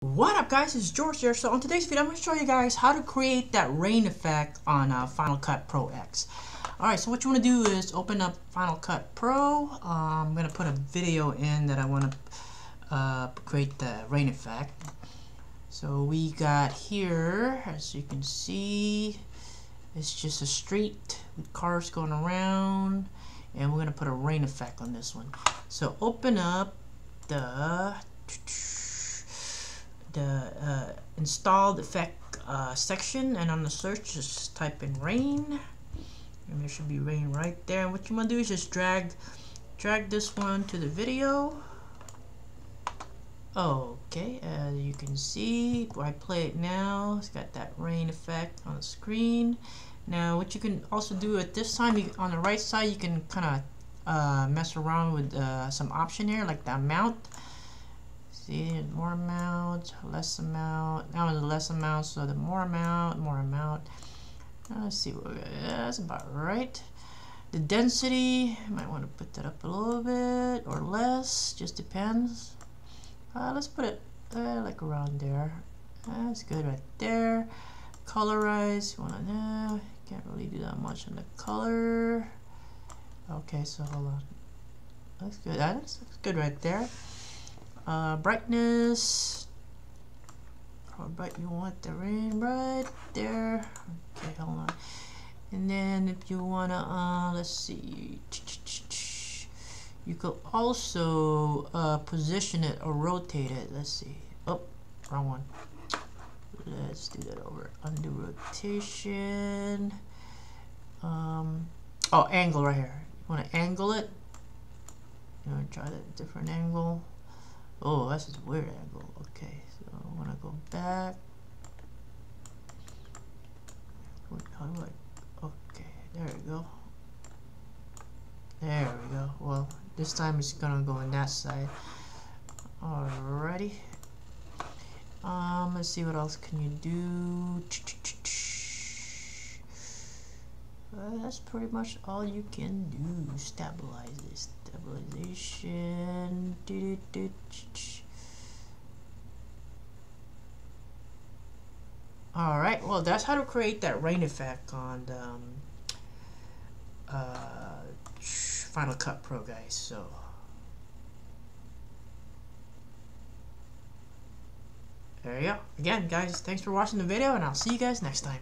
What up guys, it's George here. So on today's video, I'm going to show you guys how to create that rain effect on uh, Final Cut Pro X. Alright, so what you want to do is open up Final Cut Pro. Uh, I'm going to put a video in that I want to uh, create the rain effect. So we got here, as you can see, it's just a street with cars going around. And we're going to put a rain effect on this one. So open up the the uh, installed effect uh, section and on the search just type in rain. And there should be rain right there. And what you want to do is just drag drag this one to the video. Okay as you can see I play it now. It's got that rain effect on the screen. Now what you can also do at this time you, on the right side you can kind of uh, mess around with uh, some option here like the amount See, more amount, less amount. Now the less amount, so the more amount, more amount. Uh, let's see, what that's about right. The density, I might want to put that up a little bit or less, just depends. Uh, let's put it uh, like around there. That's good right there. Colorize, you wanna know, can't really do that much on the color. Okay, so hold on. That's good. That looks good right there. Uh, brightness. Bright you want the rain right there. Okay, hold on. And then if you wanna, uh, let's see. You could also uh, position it or rotate it. Let's see. Oh, wrong one. Let's do that over. Undo rotation. Um, oh, angle right here. You want to angle it. You want to try that different angle. Oh, that's a weird angle. Okay, so I want to go back. Wait, How do I? Okay, there we go. There we go. Well, this time it's gonna go on that side. Alrighty. Um, let's see what else can you do. Uh, that's pretty much all you can do. Stabilize this. Stabilization. Alright, well that's how to create that rain effect on the, um, uh, Final Cut Pro guys, so there you go. Again guys, thanks for watching the video and I'll see you guys next time.